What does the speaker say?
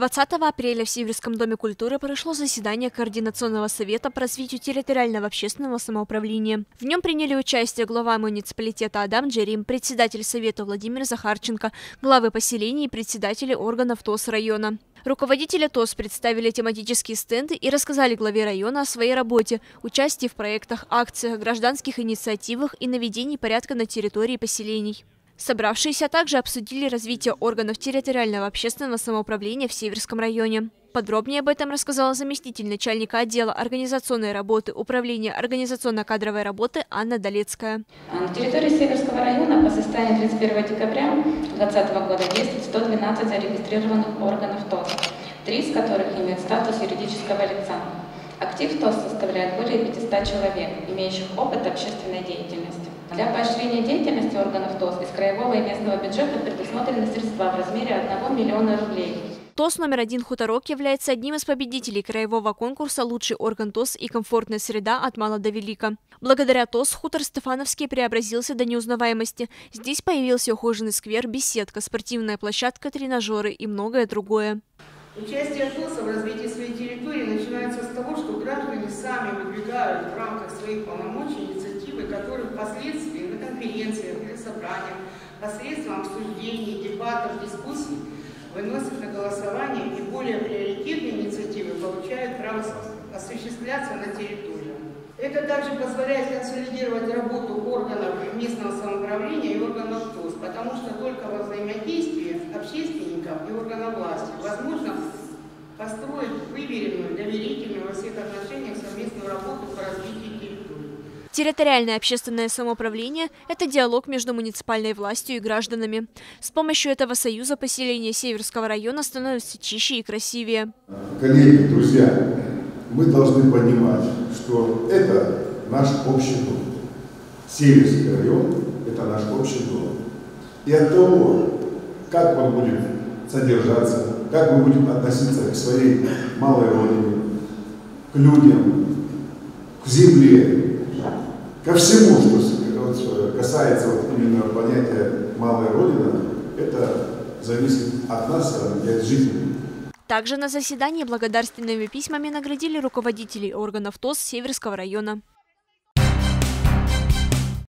20 апреля в Северском доме культуры прошло заседание Координационного совета по развитию территориального общественного самоуправления. В нем приняли участие глава муниципалитета Адам Джерим, председатель совета Владимир Захарченко, главы поселений и председатели органов ТОС района. Руководители ТОС представили тематические стенды и рассказали главе района о своей работе, участии в проектах, акциях, гражданских инициативах и наведении порядка на территории поселений. Собравшиеся также обсудили развитие органов территориального общественного самоуправления в Северском районе. Подробнее об этом рассказала заместитель начальника отдела организационной работы Управления организационно-кадровой работы Анна Долецкая. На территории Северского района по состоянию 31 декабря 2020 года действует 112 зарегистрированных органов ТОС, три из которых имеют статус юридического лица. Актив ТОС составляет более 500 человек, имеющих опыт общественной деятельности. Для поощрения деятельности органов ТОС из краевого и местного бюджета предусмотрены средства в размере 1 миллиона рублей. ТОС номер один «Хуторок» является одним из победителей краевого конкурса «Лучший орган ТОС и комфортная среда от мала до велика». Благодаря ТОС хутор Стефановский преобразился до неузнаваемости. Здесь появился ухоженный сквер, беседка, спортивная площадка, тренажеры и многое другое. Участие ТОСа в развитии своей территории начинается с того, что граждане сами выдвигают в рамках своих полномочий инициативы, которые впоследствии собраниях посредством обсуждений, дебатов, дискуссий выносят на голосование и более приоритетные инициативы получают право осуществляться на территории. Это также позволяет консолидировать работу органов местного самоуправления и органов ТОС, потому что только во взаимодействии общественников и органов власти возможно построить выверенную, доверительную во всех отношениях совместную работу по развитию. Территориальное общественное самоуправление – это диалог между муниципальной властью и гражданами. С помощью этого союза поселение Северского района становится чище и красивее. Коллеги, друзья, мы должны понимать, что это наш общий дом. Северский район – это наш общий дом. И от того, как он будет содержаться, как мы будем относиться к своей малой родине, к людям, к земле, ко всему, что касается вот именно понятия малая родина, это зависит от нас и от жителей. Также на заседании благодарственными письмами наградили руководителей органов ТОС Северского района.